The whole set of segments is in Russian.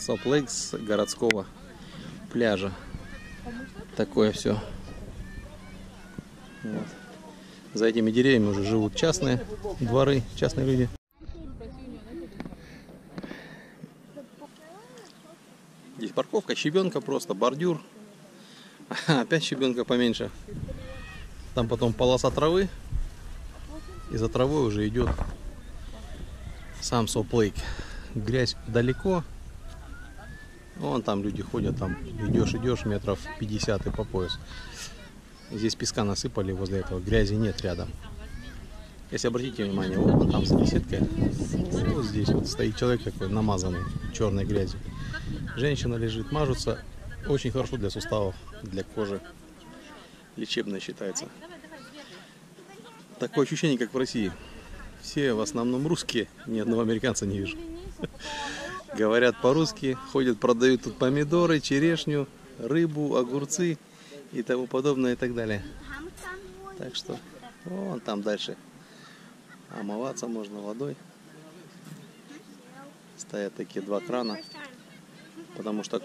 Соплейк с городского пляжа. Такое все. Вот. За этими деревьями уже живут частные дворы, частные люди. Здесь парковка, щебенка просто, бордюр. Опять щебенка поменьше. Там потом полоса травы. И за травой уже идет сам Соплейк. Грязь далеко. Вон там люди ходят, там идешь, идешь метров 50 и по пояс. Здесь песка насыпали возле этого, грязи нет рядом. Если обратите внимание, вот вон там с беседкой, вот здесь вот стоит человек такой намазанный черной грязью. Женщина лежит, мажутся. Очень хорошо для суставов, для кожи. Лечебно считается. Такое ощущение, как в России. Все в основном русские, ни одного американца не вижу. Говорят по-русски, ходят, продают тут помидоры, черешню, рыбу, огурцы и тому подобное и так далее. Так что вон там дальше омываться можно водой. Стоят такие два крана, потому что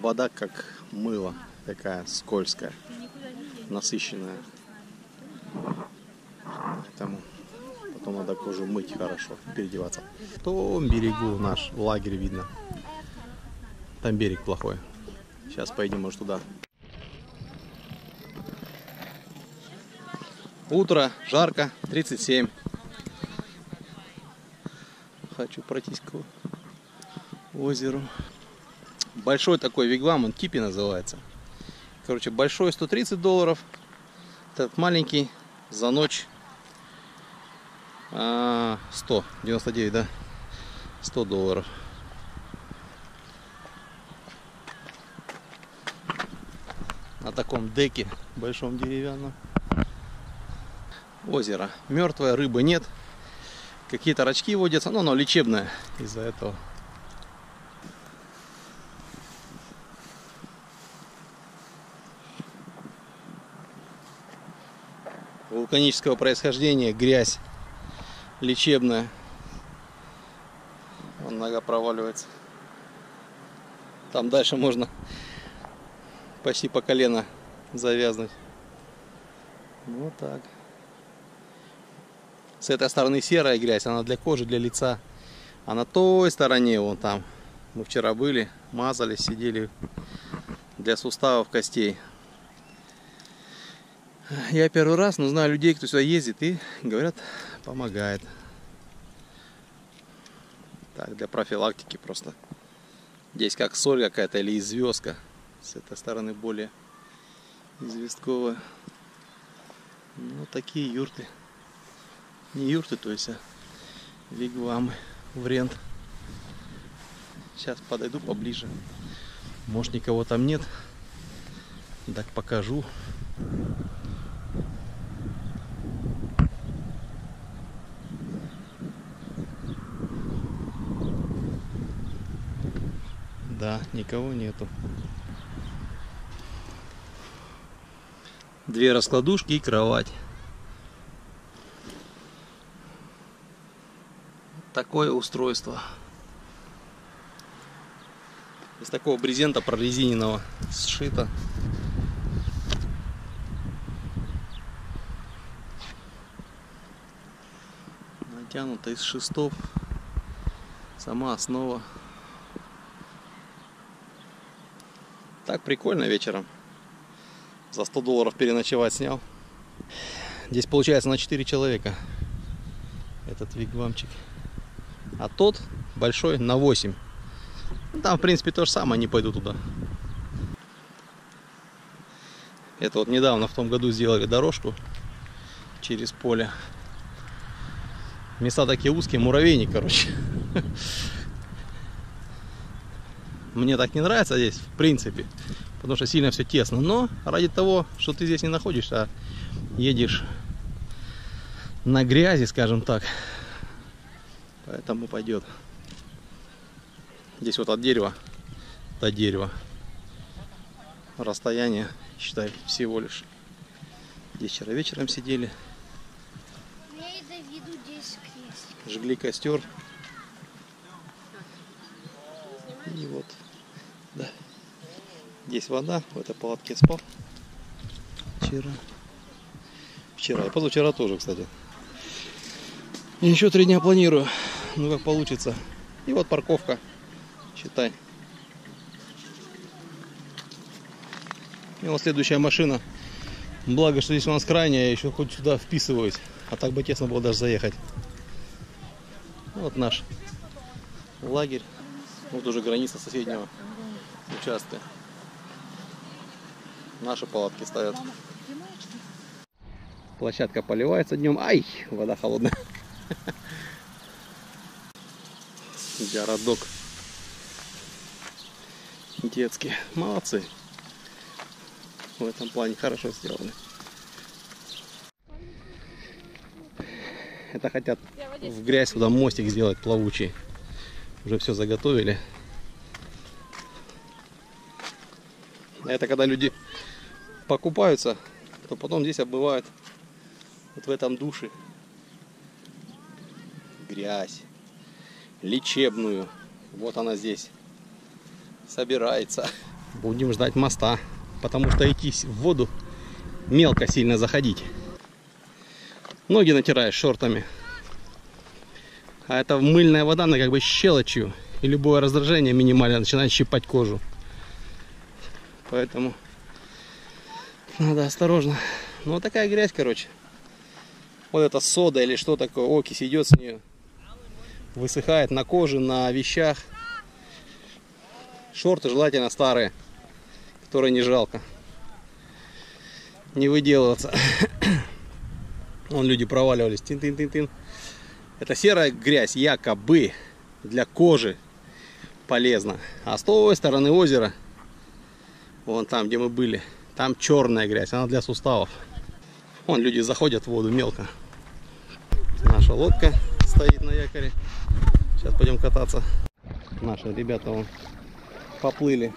вода как мыло, такая скользкая, насыщенная. Поэтому потом надо кожу мыть хорошо, переодеваться. В том берегу наш лагерь видно. Там берег плохой. Сейчас поедем, может, туда. Утро, жарко, 37. Хочу пройтись к озеру. Большой такой вигвам, он типи называется. Короче, большой 130 долларов. Этот маленький за ночь а, 100, 99, да? 100 долларов. На таком деке большом деревянном. Озеро. Мертвая, рыбы нет. Какие-то рачки водятся, но оно лечебное из-за этого. Вулканического происхождения, грязь лечебная. Вон нога проваливается. Там дальше можно почти по колено завязнуть. Вот так. С этой стороны серая грязь, она для кожи, для лица. А на той стороне, вон там, мы вчера были, мазали, сидели для суставов, костей. Я первый раз, но знаю людей, кто сюда ездит и говорят, помогает. Так, для профилактики просто. Здесь как соль какая-то или известка. С этой стороны более известковая. Ну, такие юрты. Не юрты, то есть, а вигвамы в рент. Сейчас подойду поближе. Может, никого там нет. Так покажу. Да, никого нету. Две раскладушки и кровать. Такое устройство. Из такого брезента прорезиненного сшито. Натянуто из шестов. Сама основа Так прикольно вечером. За 100 долларов переночевать снял. Здесь получается на 4 человека. Этот вигвамчик. А тот большой на 8. Там, в принципе, то же самое, не пойду туда. Это вот недавно, в том году, сделали дорожку через поле. Места такие узкие, муравейник, короче. Мне так не нравится здесь, в принципе, потому что сильно все тесно. Но ради того, что ты здесь не находишься, а едешь на грязи, скажем так, поэтому пойдет. Здесь вот от дерева до дерева расстояние, считай, всего лишь. Здесь вчера вечером сидели. Жгли костер. И вот, да. Здесь вода, в этой палатке спал. Вчера. Вчера и позавчера тоже, кстати. И еще три дня планирую. Ну как получится. И вот парковка. Считай. И вот следующая машина. Благо, что здесь у нас крайняя, я еще хоть сюда вписываюсь. А так бы тесно было даже заехать. Вот наш лагерь. Вот уже граница соседнего участка. Наши палатки стоят. Площадка поливается днем. Ай, вода холодная. Городок. Детский. Молодцы. В этом плане хорошо сделаны. Это хотят в грязь сюда мостик сделать плавучий. Уже все заготовили. Это когда люди покупаются, то потом здесь обмывают вот в этом душе грязь лечебную. Вот она здесь собирается. Будем ждать моста, потому что идти в воду мелко сильно заходить. Ноги натираешь шортами. А это мыльная вода, она как бы щелочью. И любое раздражение минимально начинает щипать кожу. Поэтому надо осторожно. Ну вот такая грязь, короче. Вот эта сода или что такое, окись идет с нее. Высыхает на коже, на вещах. Шорты желательно старые, которые не жалко. Не выделываться. Вон люди проваливались. Тин-тин-тин-тин. Это серая грязь якобы для кожи полезна. А с той стороны озера, вон там, где мы были, там черная грязь, она для суставов. Вон люди заходят в воду мелко. Наша лодка стоит на якоре. Сейчас пойдем кататься. Наши ребята вон поплыли.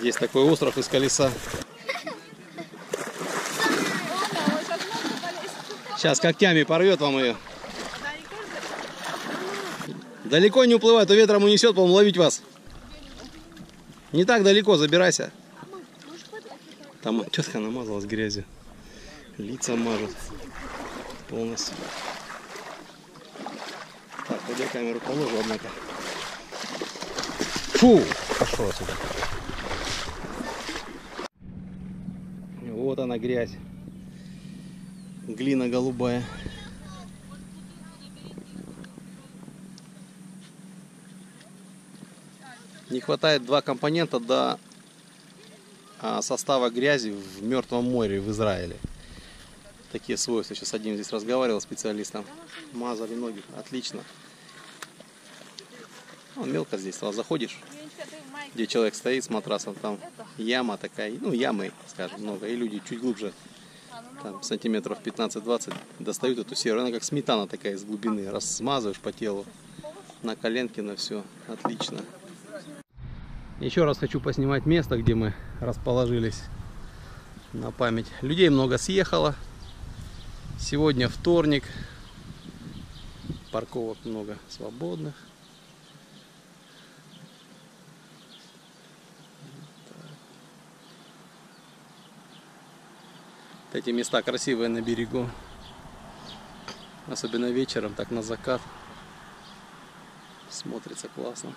Есть такой остров из колеса. Сейчас когтями порвет вам ее. Далеко не уплывай, то ветром унесет, по ловить вас. Не так далеко, забирайся. Там тетка намазалась грязью. Лица мажут полностью. Так, куда камеру положу, однако. Фу! Пошел отсюда. Вот она грязь. Глина голубая. Не хватает два компонента до а, состава грязи в Мертвом море в Израиле. Такие свойства. Сейчас один здесь разговаривал специалистом. Мазали ноги. Отлично. Ну, мелко здесь. Заходишь, где человек стоит с матрасом. Там яма такая. Ну, ямы, скажем, много. И люди чуть глубже там, сантиметров 15-20 достают эту серую. Она как сметана такая из глубины. Раз смазываешь по телу, на коленке, на все. Отлично. Еще раз хочу поснимать место, где мы расположились на память. Людей много съехало. Сегодня вторник. Парковок много свободных. Эти места красивые на берегу. Особенно вечером, так на закат. Смотрится классно.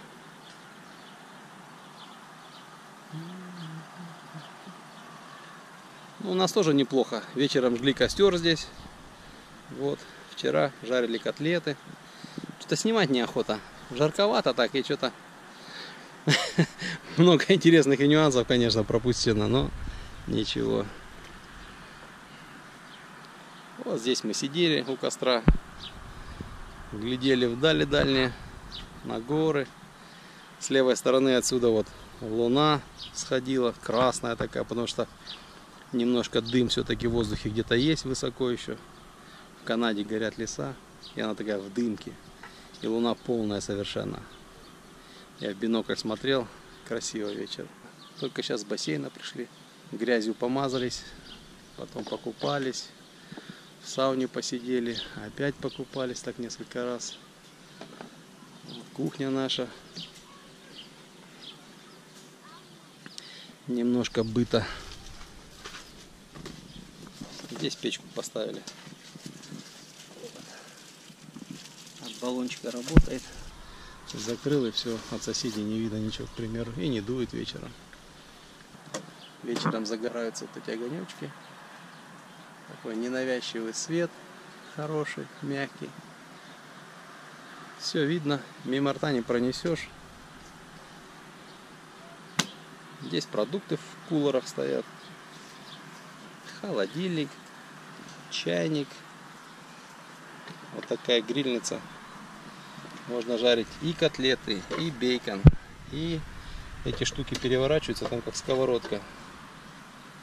Ну, у нас тоже неплохо. Вечером жгли костер здесь. Вот, вчера жарили котлеты. Что-то снимать неохота. Жарковато так и что-то много интересных нюансов, конечно, пропущено, но ничего. Вот здесь мы сидели у костра, глядели вдали дальние, на горы. С левой стороны отсюда вот луна сходила, красная такая, потому что немножко дым все-таки в воздухе где-то есть высоко еще. В Канаде горят леса, и она такая в дымке. И луна полная совершенно. Я в бинокль смотрел, красиво вечер. Только сейчас с бассейна пришли. Грязью помазались, потом покупались. В сауне посидели, опять покупались так несколько раз. Кухня наша. Немножко быта. Здесь печку поставили. От баллончика работает. Закрыл и все. От соседей не видно ничего, к примеру. И не дует вечером. Вечером загораются вот эти огонечки. Такой ненавязчивый свет. Хороший, мягкий. Все видно. Мимо рта не пронесешь. Здесь продукты в кулерах стоят. Холодильник, чайник. Вот такая грильница. Можно жарить и котлеты, и бейкон. И эти штуки переворачиваются там как сковородка.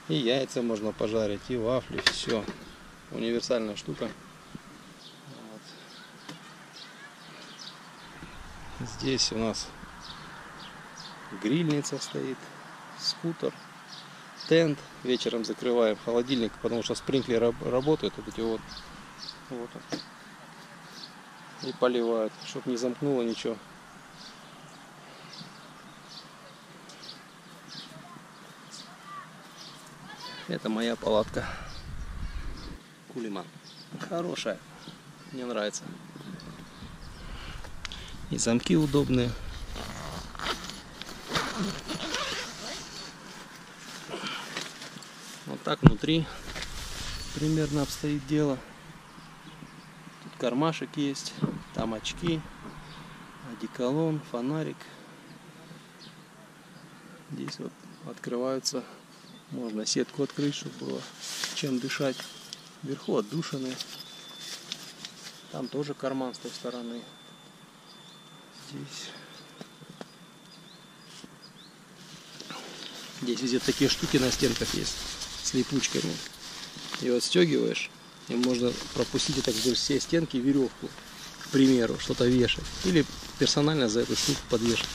И яйца можно пожарить, и вафли, все. Универсальная штука. Вот. Здесь у нас грильница стоит, скутер, тент. Вечером закрываем холодильник, потому что спринклер работает, вот эти вот. вот и поливают, чтобы не замкнуло ничего. Это моя палатка. Кулиман. Хорошая. Мне нравится. И замки удобные. Вот так внутри примерно обстоит дело. Тут кармашек есть, там очки, одеколон, фонарик. Здесь вот открываются можно сетку открыть, чтобы было чем дышать. Вверху отдушины. Там тоже карман с той стороны. Здесь. Здесь везде такие штуки на стенках есть с липучками. И вот стегиваешь, и можно пропустить так вдоль всей стенки веревку, к примеру, что-то вешать. Или персонально за эту штуку подвешать.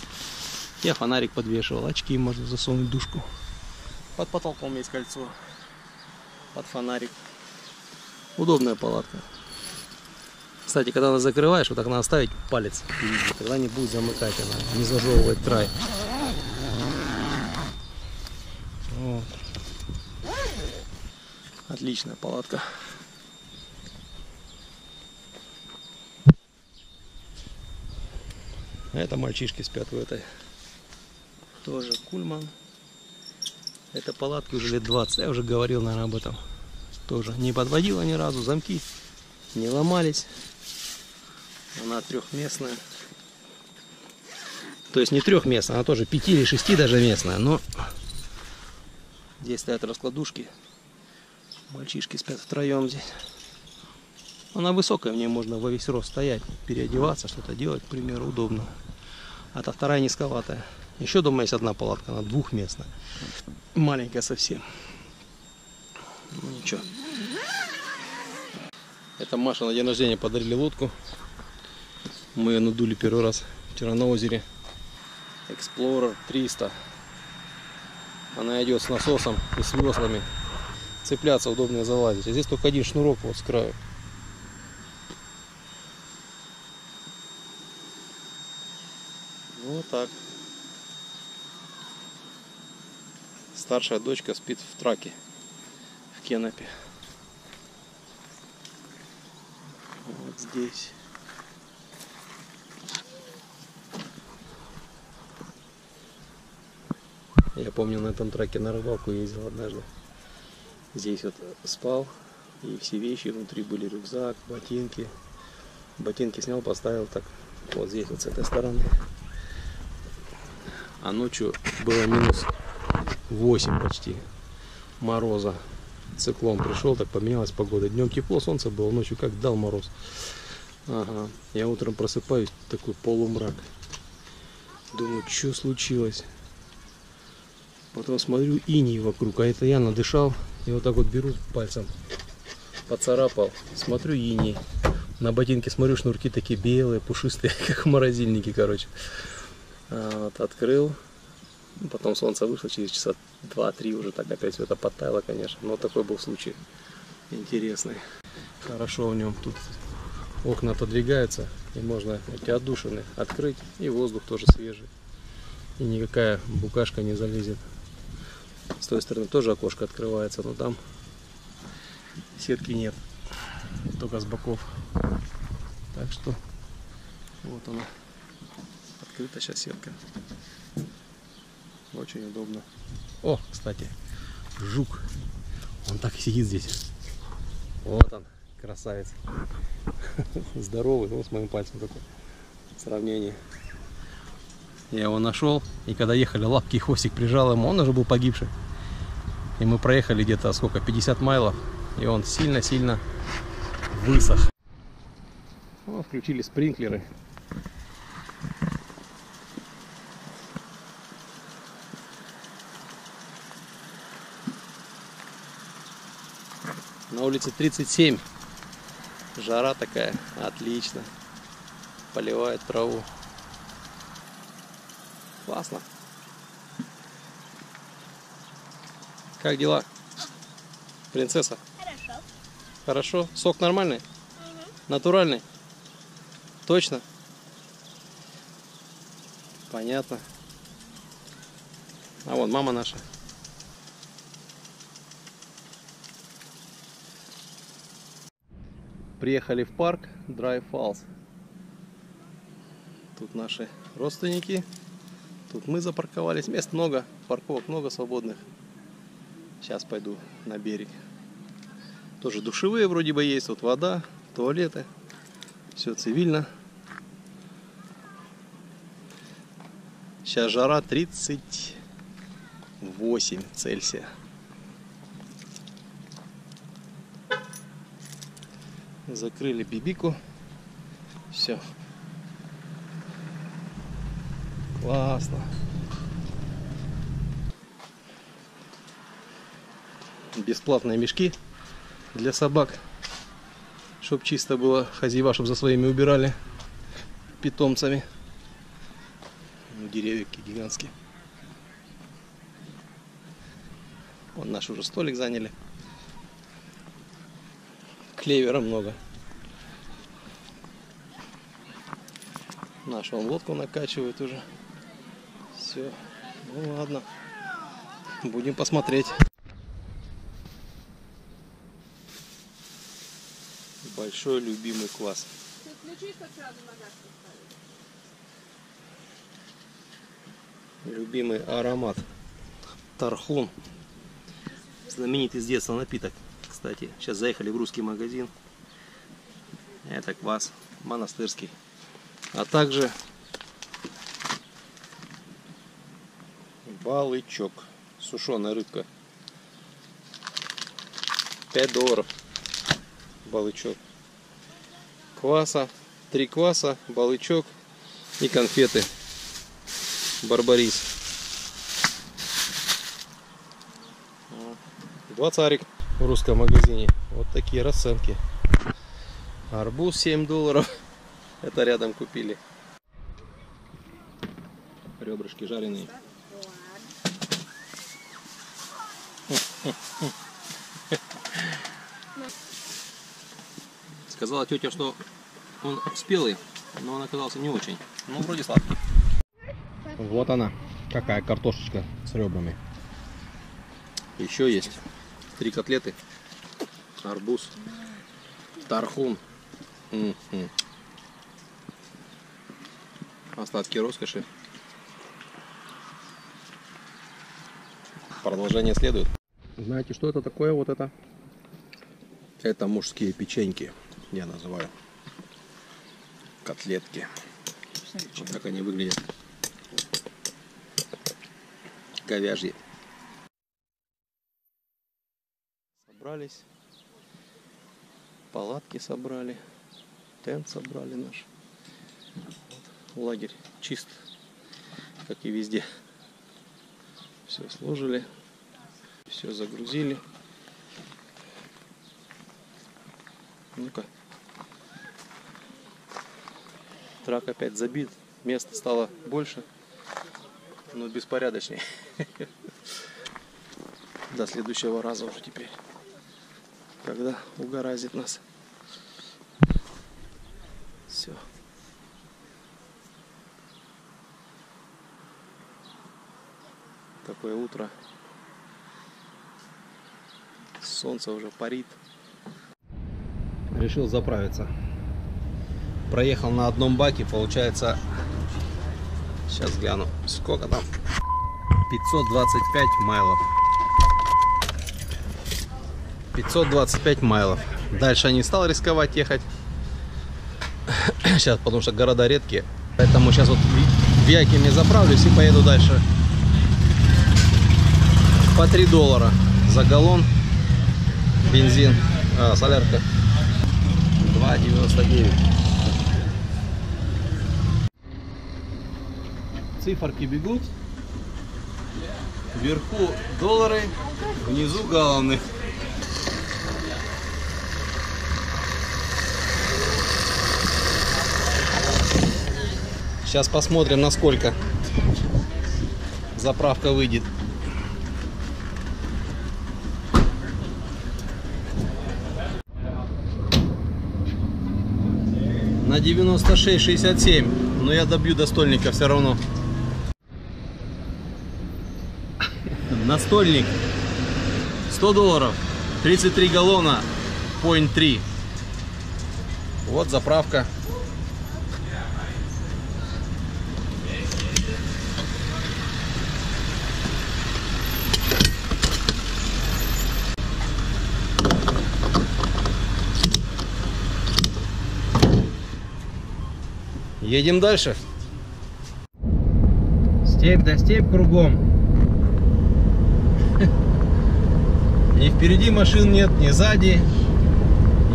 Я фонарик подвешивал, очки можно засунуть душку. Под потолком есть кольцо. Под фонарик. Удобная палатка. Кстати, когда она закрываешь, вот так надо ставить палец. Тогда не будет замыкать она, не зажевывает край. Вот. Отличная палатка. Это мальчишки спят в этой. Тоже кульман. Это палатки уже лет 20. Я уже говорил, наверное, об этом. Тоже не подводила ни разу. Замки не ломались. Она трехместная. То есть не трехместная, она тоже пяти или шести даже местная. Но здесь стоят раскладушки. Мальчишки спят втроем здесь. Она высокая, в ней можно во весь рост стоять, переодеваться, что-то делать, к примеру, удобно. А та вторая низковатая. Еще дома есть одна палатка, она двухместная. Маленькая совсем. Ну ничего. Это Маша на день рождения подарили лодку. Мы ее надули первый раз вчера на озере. Explorer 300. Она идет с насосом и с веслами. Цепляться удобно залазить. А здесь только один шнурок вот с краю. Вот так. Старшая дочка спит в траке, в кенопе. Вот здесь. Я помню, на этом траке на рыбалку ездил однажды. Здесь вот спал, и все вещи внутри были рюкзак, ботинки. Ботинки снял, поставил так вот здесь вот с этой стороны. А ночью было минус 8 почти мороза. Циклон пришел, так поменялась погода. Днем тепло, солнце было, ночью как дал мороз. Ага. Я утром просыпаюсь, такой полумрак. Думаю, что случилось? Потом смотрю, иней вокруг, а это я надышал. И вот так вот беру пальцем, поцарапал. Смотрю, иней. На ботинке смотрю, шнурки такие белые, пушистые, как морозильники, короче. А, вот, открыл, Потом солнце вышло, через часа 2-3 уже так опять все это подтаяло, конечно. Но такой был случай интересный. Хорошо в нем тут окна отодвигаются, и можно эти отдушины открыть, и воздух тоже свежий. И никакая букашка не залезет. С той стороны тоже окошко открывается, но там сетки нет, только с боков. Так что вот она, открыта сейчас сетка. Очень удобно. О, кстати, жук. Он так сидит здесь. Вот он, красавец. Здоровый, ну с моим пальцем такой. Сравнение. Я его нашел, и когда ехали, лапки и хвостик прижал ему, он уже был погибший. И мы проехали где-то сколько, 50 майлов, и он сильно-сильно высох. Ну, включили спринклеры. Улице 37. Жара такая, отлично. Поливает траву. Классно. Как дела? Принцесса? Хорошо. Хорошо? Сок нормальный? Натуральный? Точно? Понятно. А вон мама наша. Приехали в парк Dry Falls. Тут наши родственники. Тут мы запарковались. Мест много, парковок много свободных. Сейчас пойду на берег. Тоже душевые вроде бы есть. Вот вода, туалеты. Все цивильно. Сейчас жара 38 Цельсия. Закрыли бибику. Все. Классно. Бесплатные мешки для собак. Чтоб чисто было хозяева, чтобы за своими убирали питомцами. Деревья гигантские. Вон наш уже столик заняли. Клевера много. Нашу он лодку накачивает уже. Все. Ну ладно. Будем посмотреть. Большой любимый класс. Любимый аромат. Тархун. Знаменитый с детства напиток. Кстати, сейчас заехали в русский магазин. Это квас монастырский. А также балычок. Сушеная рыбка. 5 долларов. Балычок. Кваса. Три кваса, балычок и конфеты. Барбарис. Два царик в русском магазине. Вот такие расценки. Арбуз 7 долларов. Это рядом купили. Ребрышки жареные. Сказала тетя, что он спелый, но он оказался не очень. Ну, вроде сладкий. Вот она, какая картошечка с ребрами. Еще есть три котлеты, арбуз, тархун, Мгм. остатки роскоши. Продолжение следует. Знаете, что это такое вот это? Это мужские печеньки, я называю. Котлетки. Вот так они выглядят. Говяжьи. Собрались. Палатки собрали. Тент собрали наш. Вот, лагерь чист, как и везде. Все сложили. Все загрузили. Ну-ка. Трак опять забит. Места стало больше. но беспорядочней. До следующего раза уже теперь. Когда угораздит нас. Все. Такое утро. Солнце уже парит. Решил заправиться. Проехал на одном баке, получается, сейчас гляну, сколько там, 525 майлов. 525 майлов. Дальше я не стал рисковать ехать. Сейчас, потому что города редкие. Поэтому сейчас вот в Яке мне заправлюсь и поеду дальше. По 3 доллара за галлон бензин, а, солярка 2,99. Циферки бегут. Вверху доллары, внизу галлоны. Сейчас посмотрим, насколько заправка выйдет. На 96,67. Но я добью до стольника все равно. Настольник. 100 долларов. 33 галлона. Point 3. Вот заправка. Едем дальше. Степь да степь кругом. Ни впереди машин нет, ни сзади.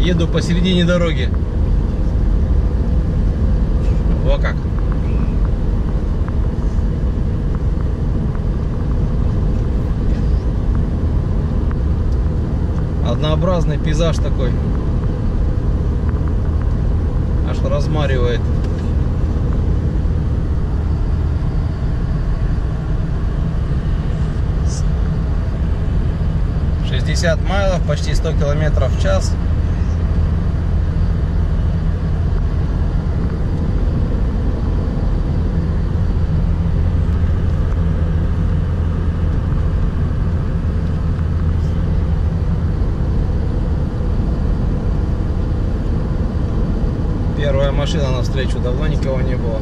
Еду посередине дороги. Во как. Однообразный пейзаж такой. Аж размаривает. Шестьдесят майлов, почти 100 километров в час. Первая машина навстречу, давно никого не было.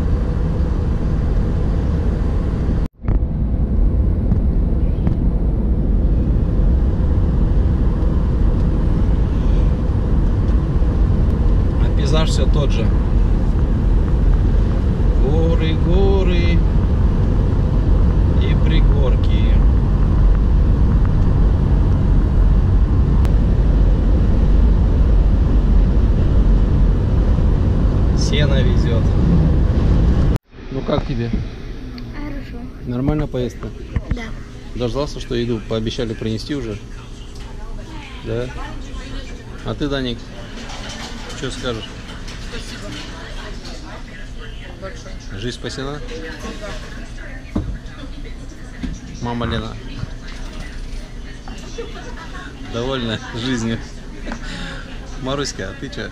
А пейзаж все тот же. Горы, горы и пригорки. Сено везет. Ну как тебе? Хорошо. Нормальная поездка? Да. Дождался, что еду пообещали принести уже? Да? А ты, Даник, что скажешь? Жизнь спасена? Мама Лена. Довольна жизнью. Маруська, а ты что?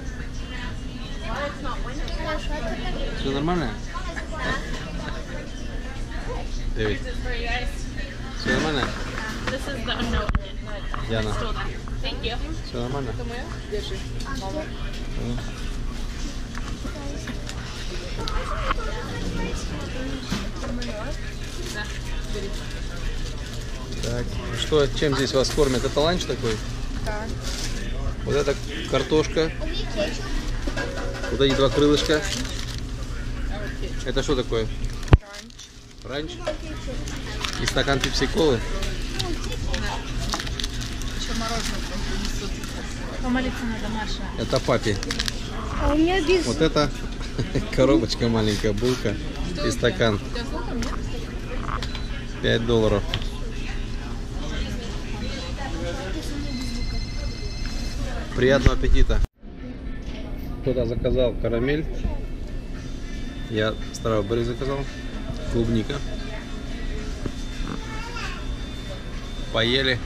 Все нормально? Дэвид, все нормально? Диана, все нормально? М. Так, что, чем здесь вас кормят? Это ланч такой? Да. Вот это картошка. Вот эти два крылышка. Это что такое? Ранч. И стакан пепси-колы. Помолиться надо, Маша. Это папе. А у меня без... Вот это коробочка маленькая, булка и стакан. 5 долларов. Приятного аппетита. Кто-то заказал карамель. Я стrawberry заказал. Клубника. поели.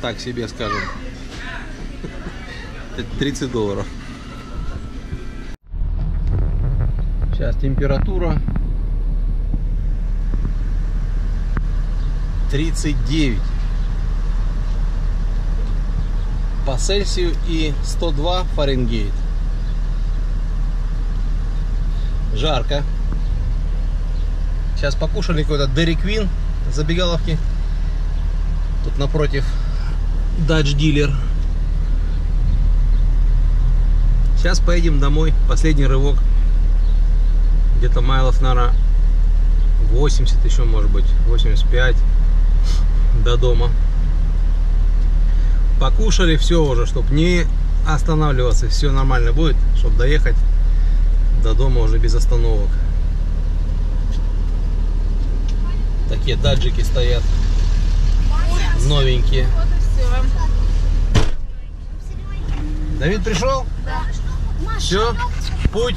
Так себе скажем. Это 30 долларов. Сейчас температура 39 по Цельсию и 102 Фаренгейт. Жарко. Сейчас покушали какой-то Дерри Квин забегаловки. Тут напротив Dodge Dealer. Сейчас поедем домой. Последний рывок. Где-то майлов, наверное, 80 еще, может быть, 85 до дома. Покушали все уже, чтобы не останавливаться. Все нормально будет, чтобы доехать до дома уже без остановок. Такие даджики стоят. Новенькие. Давид пришел? Да. Все, путь.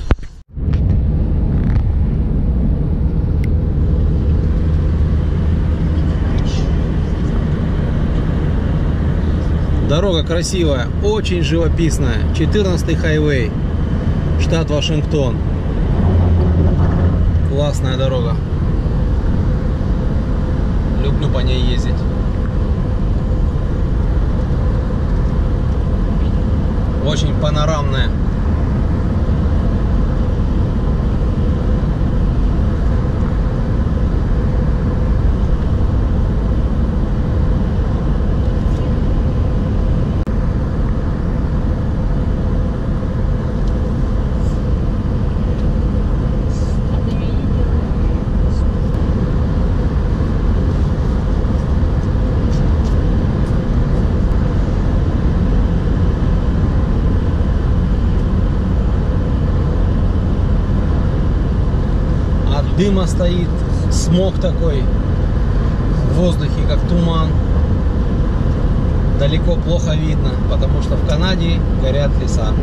Дорога красивая, очень живописная. 14 хайвей, штат Вашингтон. Классная дорога. Люблю по ней ездить. Очень панорамная. Дыма стоит смог такой в воздухе, как туман. Далеко плохо видно, потому что в Канаде горят леса.